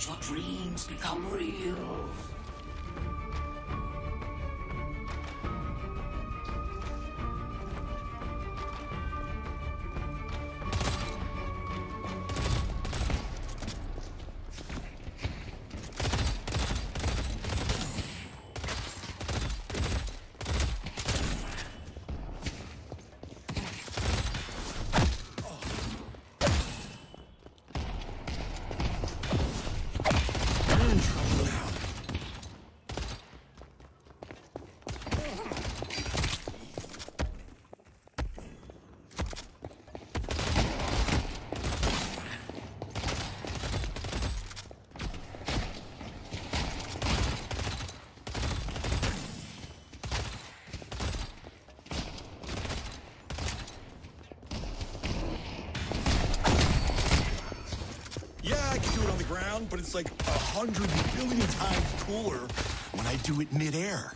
Let your dreams become real. But it's like a hundred billion times cooler when I do it midair.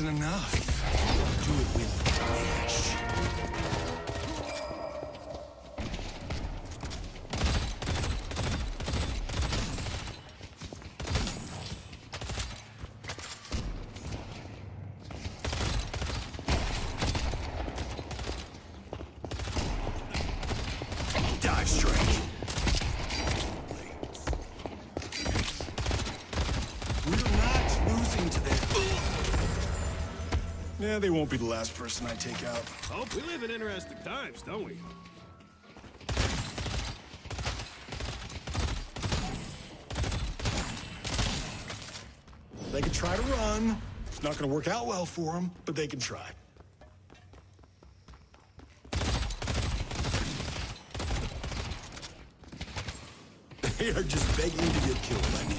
Isn't enough. Do it with flash. Dive strike. We're not losing to them. Yeah, they won't be the last person I take out. Oh, we live in interesting times, don't we? They can try to run. It's not going to work out well for them, but they can try. They are just begging to get killed by me.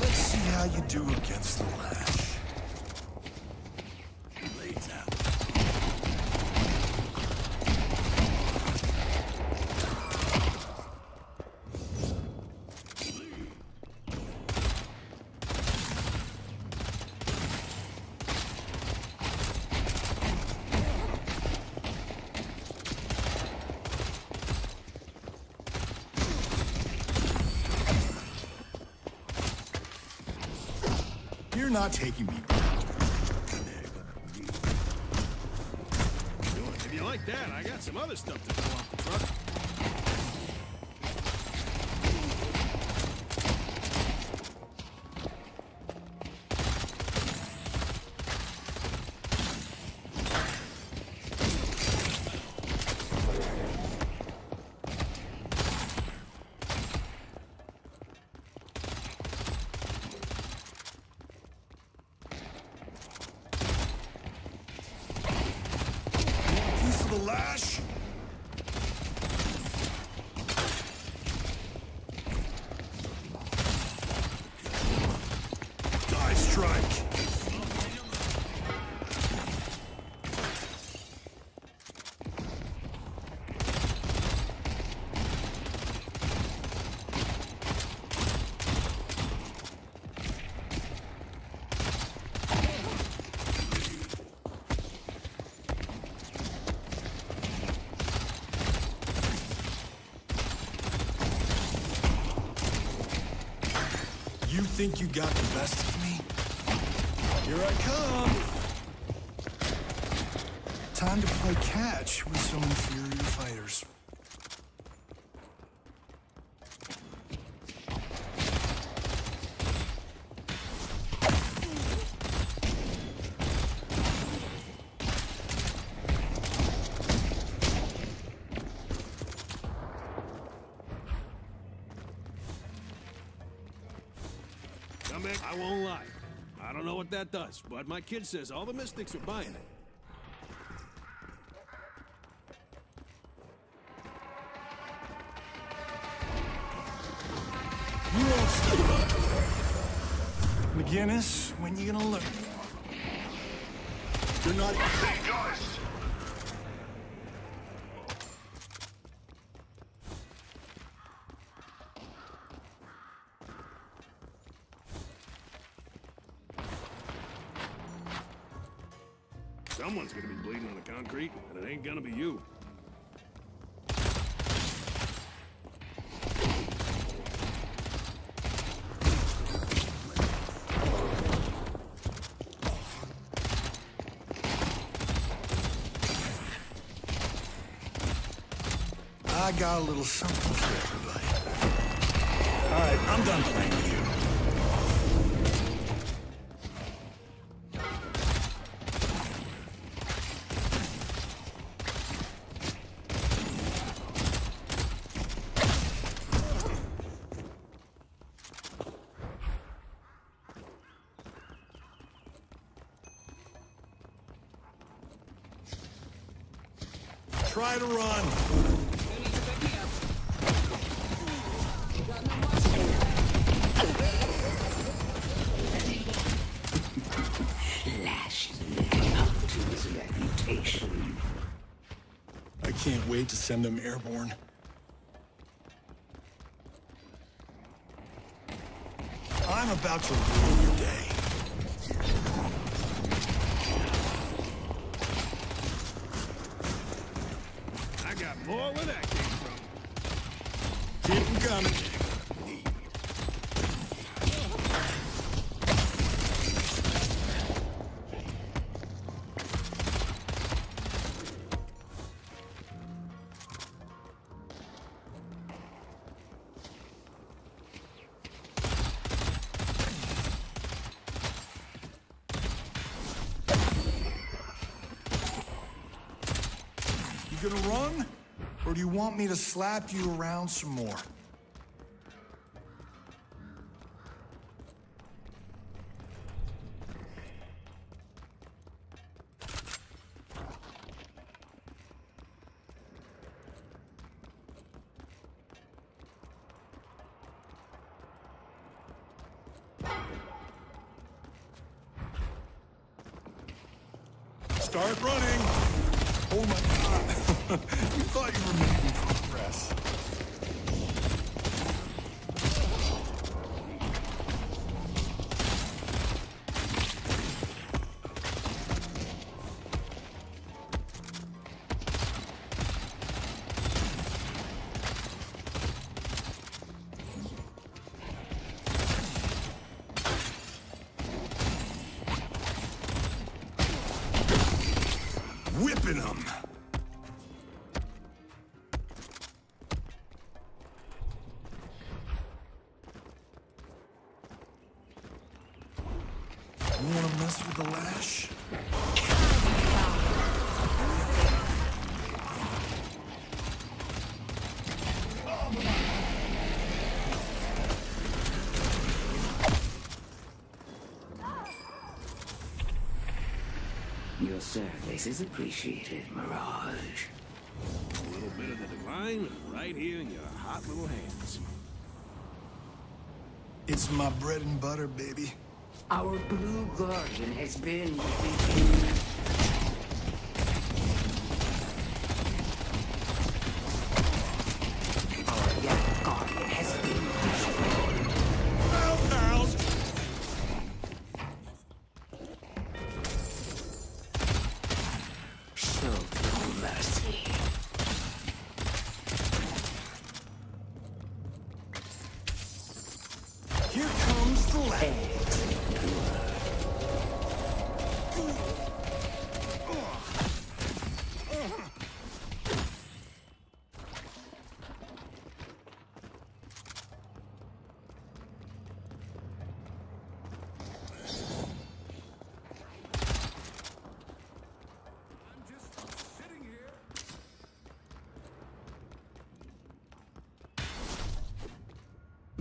Let's see how you do against the Lash. Lay down. You're not taking me back. If you like that, I got some other stuff to throw off the truck. Piece of the Lash? Die strike. You think you got the best of me? Here I come. Time to play catch with some don't know does, but my kid says all the mystics are buying it. You won't stop. McGinnis, when you gonna learn? You're not. Hey, guys! The concrete, and it ain't gonna be you. I got a little something for everybody. All right, I'm done playing you. Can't wait to send them airborne. I'm about to ruin your day. I got more where that came from. Keep 'em coming. Want me to slap you around some more? Service is appreciated, Mirage. A little bit of the divine right here in your hot little hands. It's my bread and butter, baby. Our blue guardian has been defeated.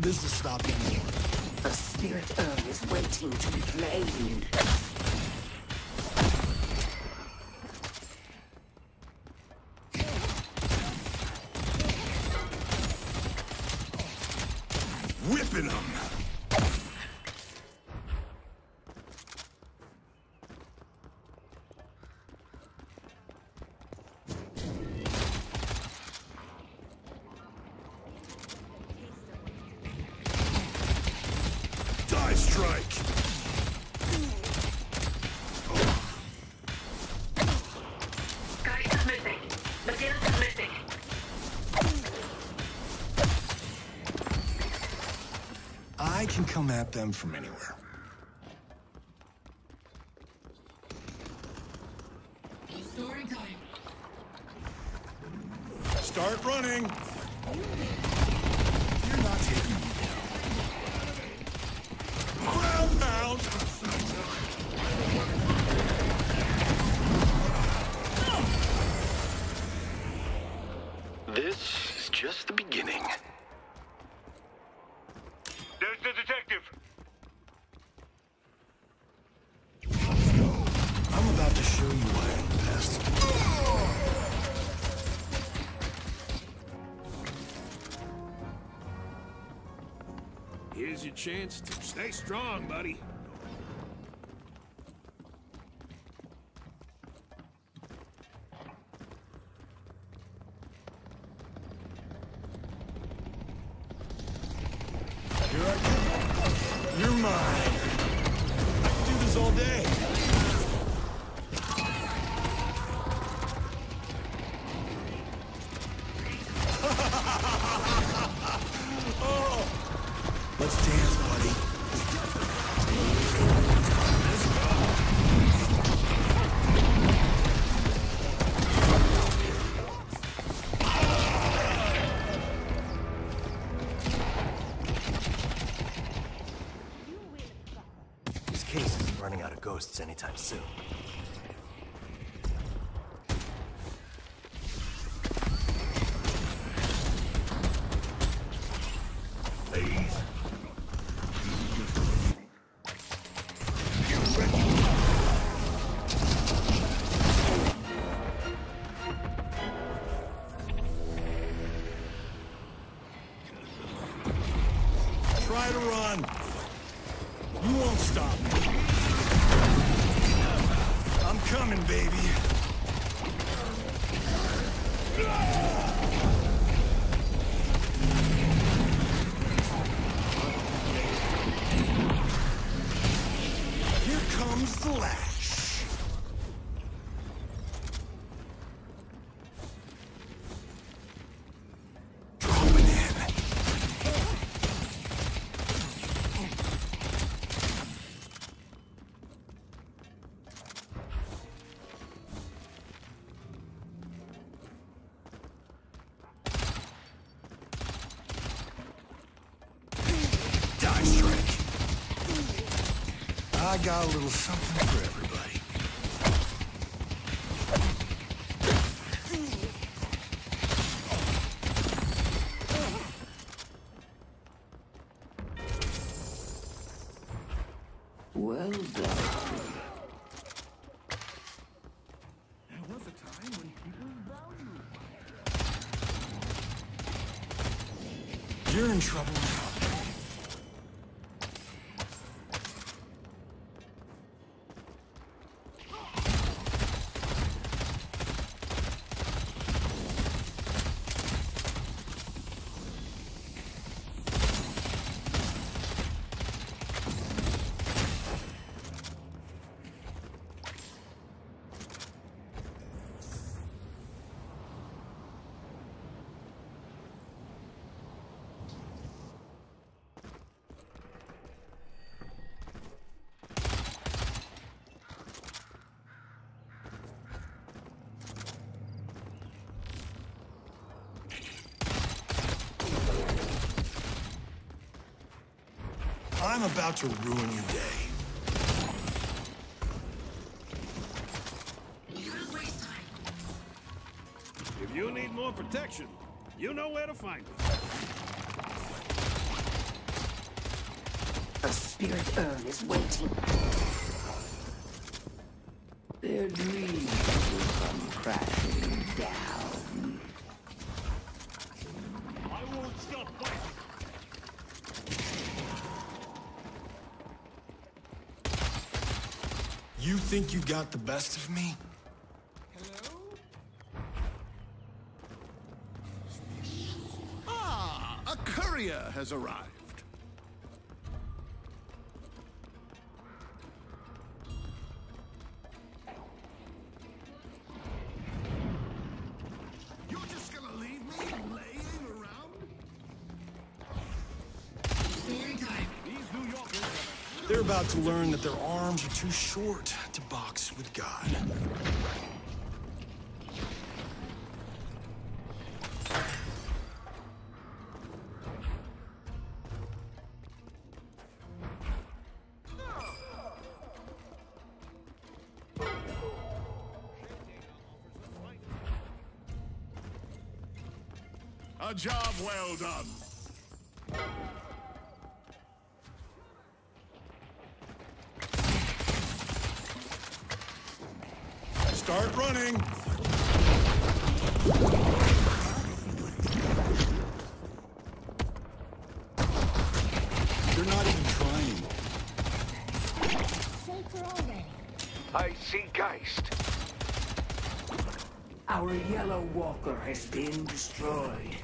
This is stopping war. A spirit urn is waiting to be claimed. I can come at them from anywhere. Story time. Start running! Stay strong, buddy. You're mine. I can do this all day. Ghosts anytime soon. I got a little something for everybody. About to ruin your day. You don't waste time. If you need more protection, you know where to find it. A spirit urn is waiting. Their dreams will come crashing down. I won't stop fighting. You think you got the best of me? Ah, a courier has arrived. You're just gonna leave me laying around? These New Yorkers They're about to learn that their arms are too short to box with God. A job well done. Start running! They're not even trying. I see Geist. Our yellow walker has been destroyed.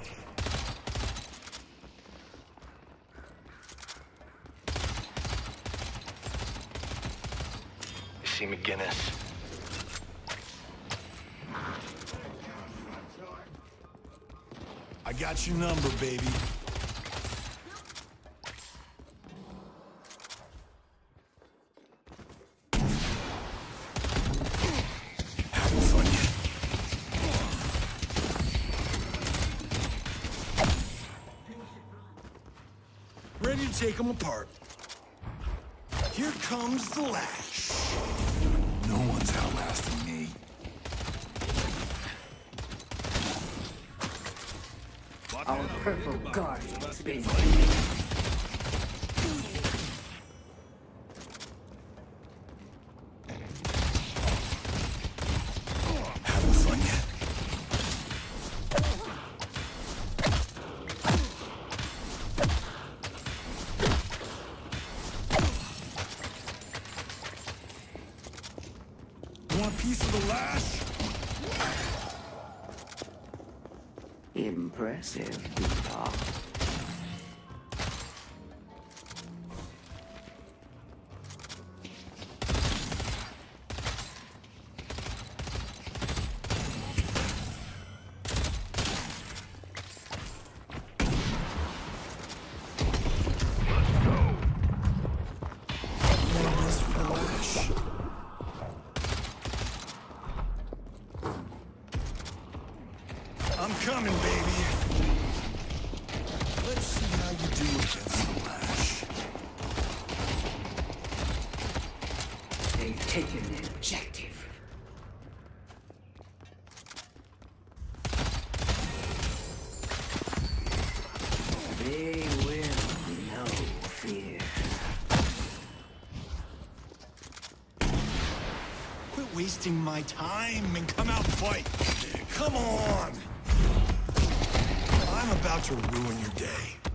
You see McGinnis? Got your number, baby. Ready to take them apart. Impressive, wasting my time and come out and fight. Come on! I'm about to ruin your day.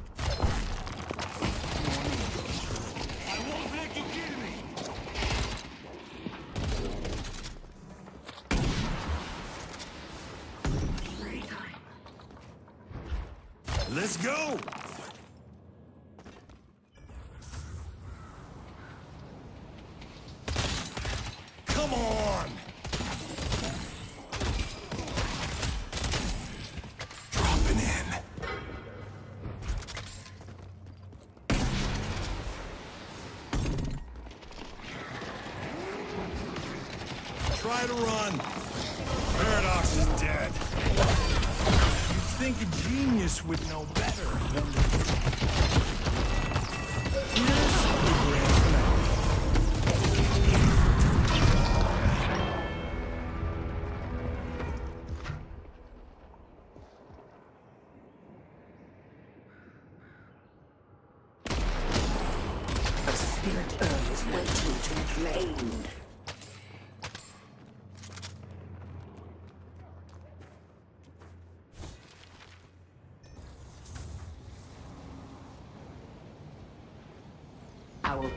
To run.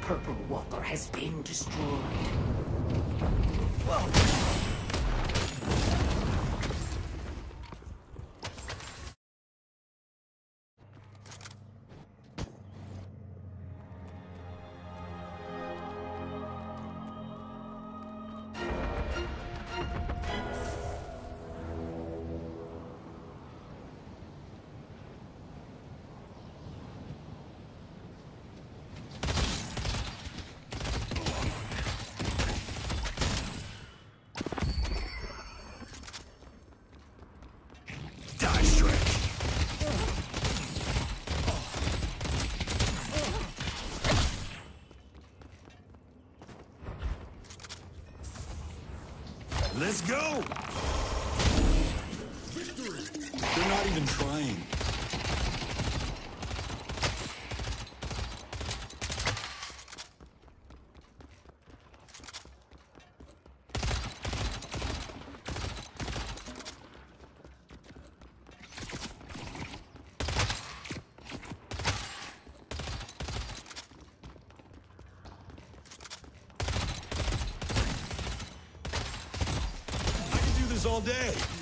Purple Walker has been destroyed. Whoa. Let's go! all day.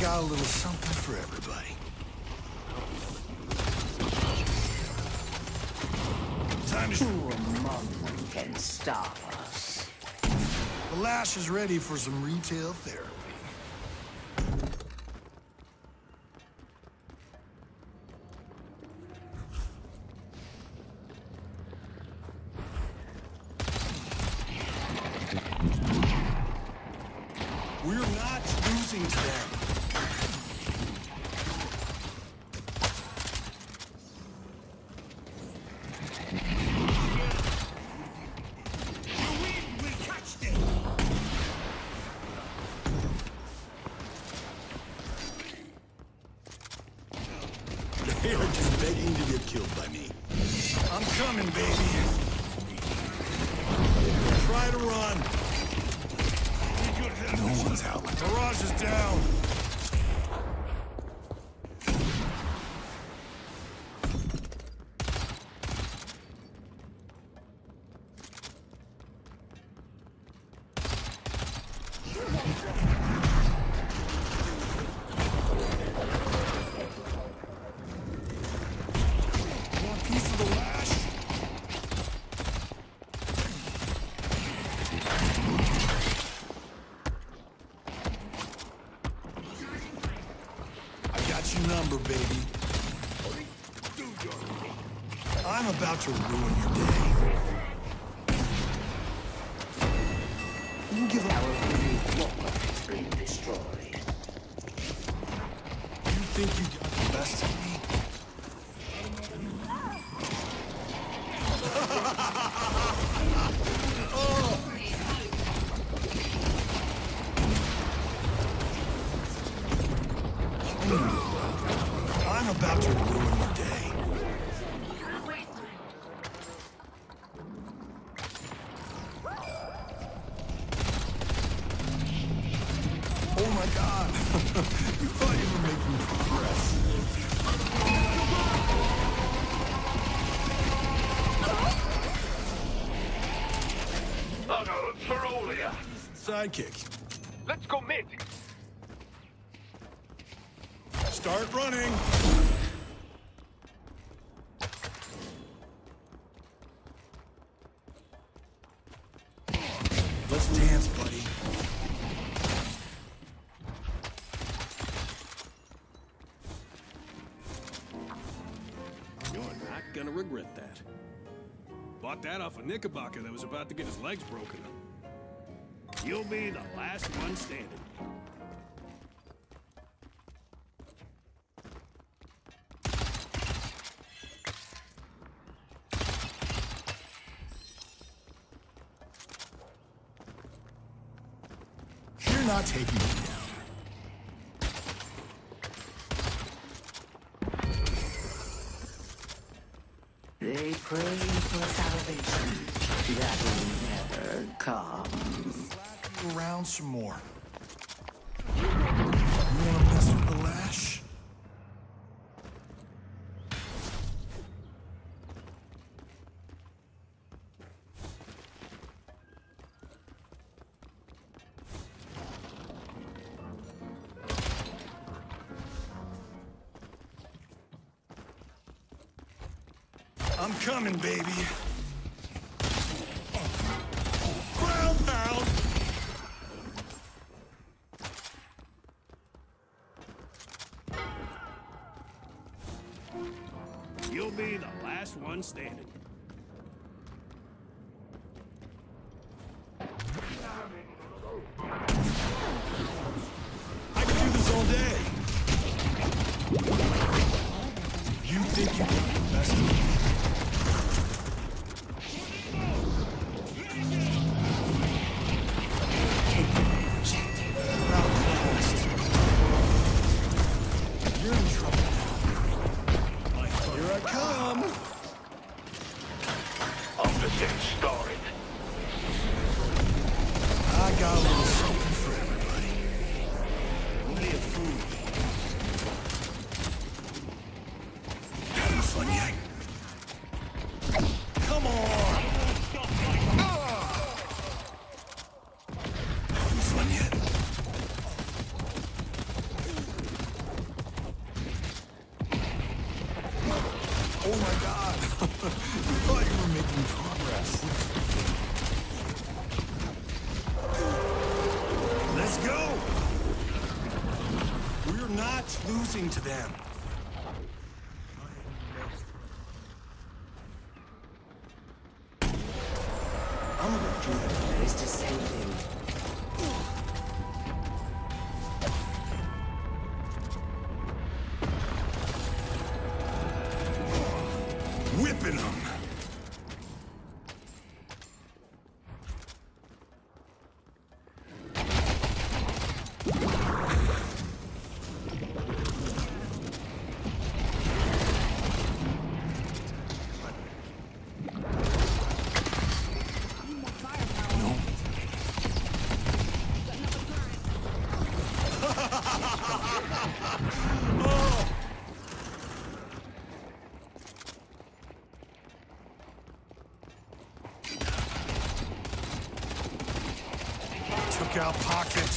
got a little something for everybody. Time to... a among them can stop us? The lash is ready for some retail therapy. about to ruin your day. sidekick. Let's go mid. Start running. Let's dance, buddy. You're not gonna regret that. Bought that off a Knickerbocker that was about to get his legs broken. You'll be the last one standing. I'm coming, baby. You'll be the last one standing. not losing to them. out pockets.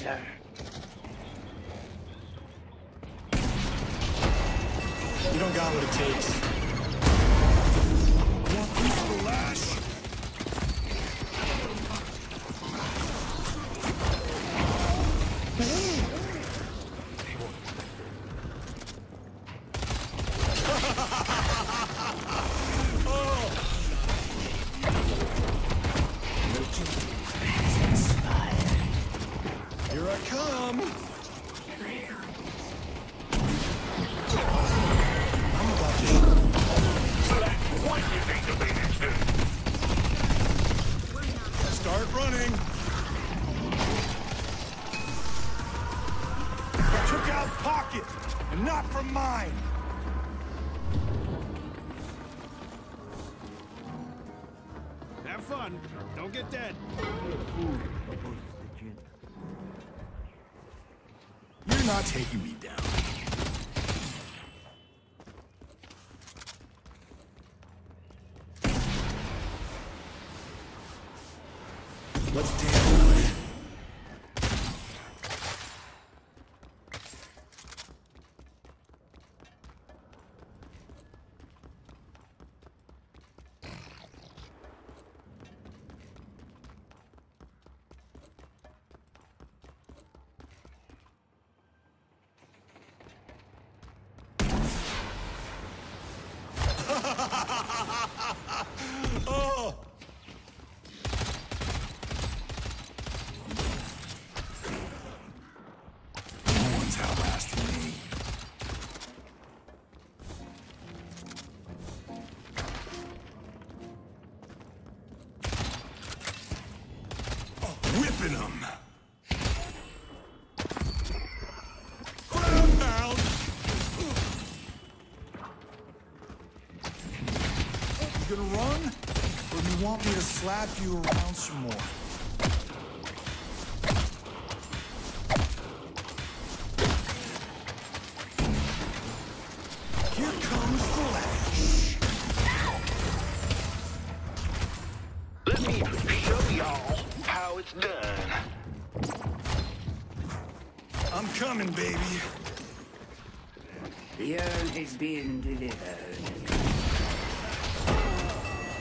Rejuvenator. You don't got what it takes. Let's dance You gonna run? Or do you want me to slap you around some more? Here comes the lash. Let me show y'all how it's done. I'm coming, baby. The urn is being delivered.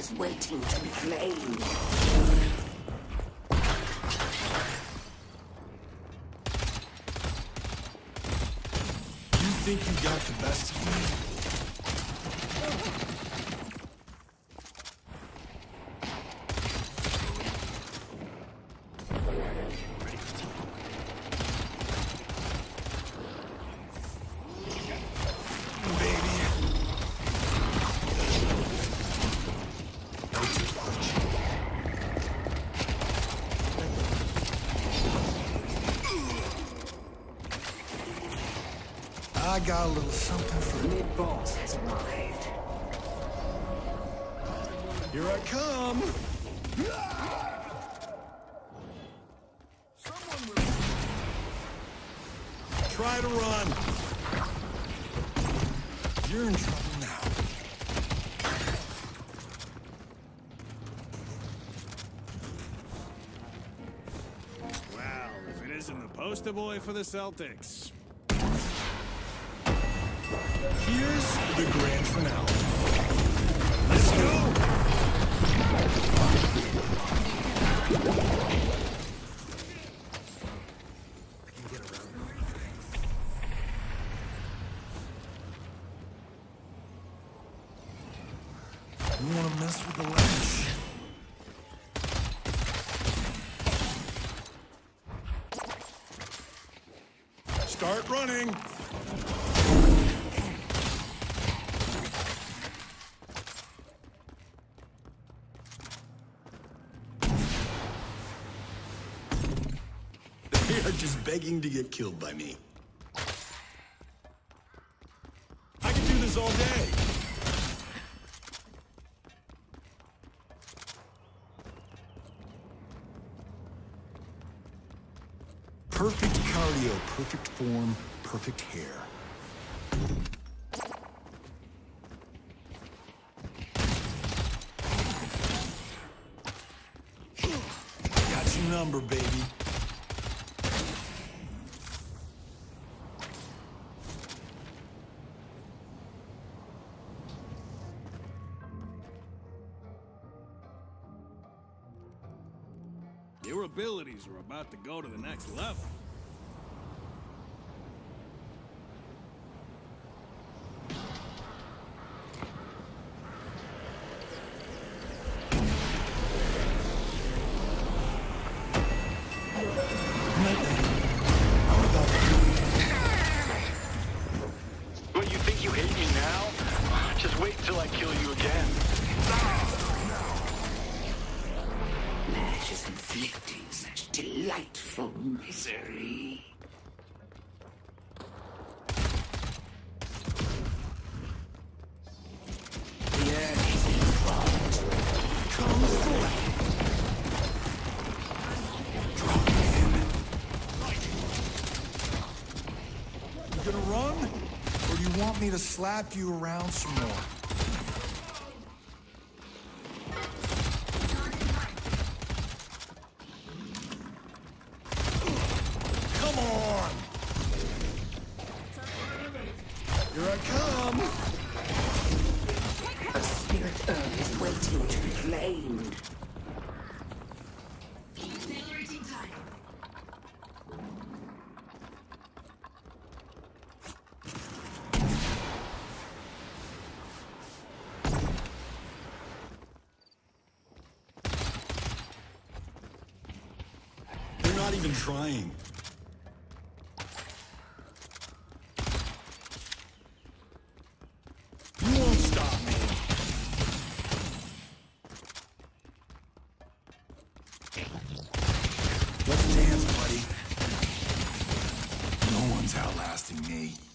is waiting to be claimed. You think you got the best of me? I got a little something for you. Mid-boss has arrived. Here I come. Try to run. You're in trouble now. Well, if it isn't the poster boy for the Celtics. Here's the grand finale. Just begging to get killed by me. I can do this all day. Perfect cardio, perfect form, perfect hair. Abilities are about to go to the next level. What, you think you hate me now? Just wait till I kill you again. Lash is inflicting such delightful misery. You gonna run? Or do you want me to slap you around some more? Come on! Here I come! A spirit urn is waiting to be claimed. They're not even trying. You won't stop me. Let's dance, buddy. One's outlasting me.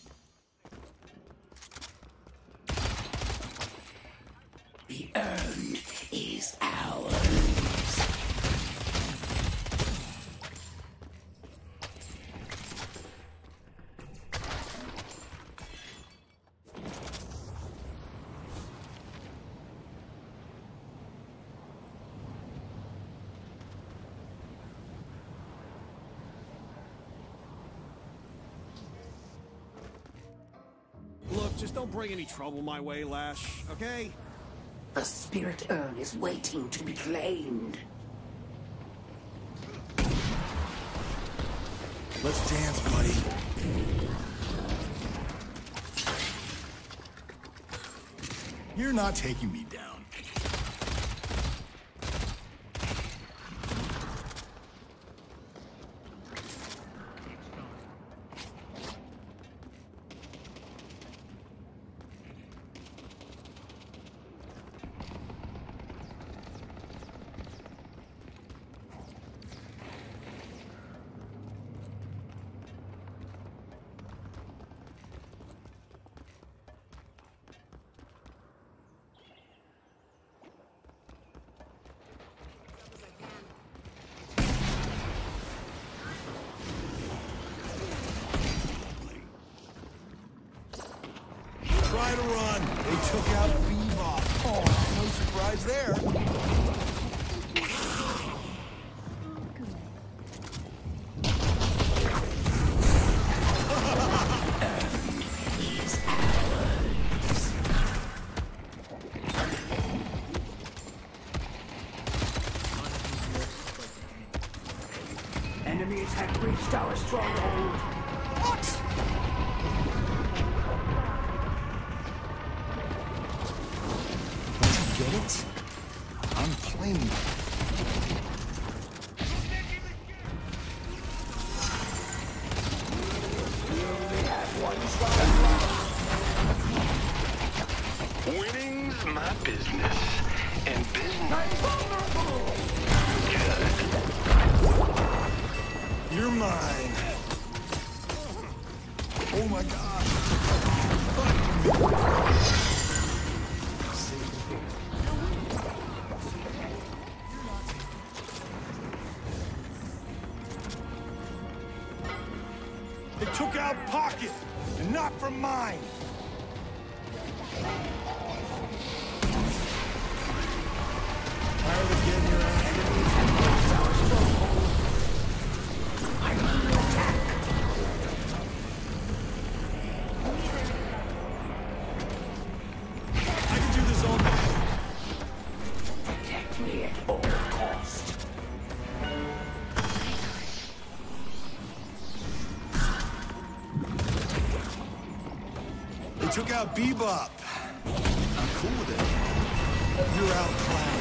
don't bring any trouble my way, Lash, okay? The Spirit Urn is waiting to be claimed. Let's dance, buddy. You're not taking me down. Took out Bebop. Oh, no surprise there. They took out pocket, and not from mine. out Bebop. I'm cool with it. You're outclassed.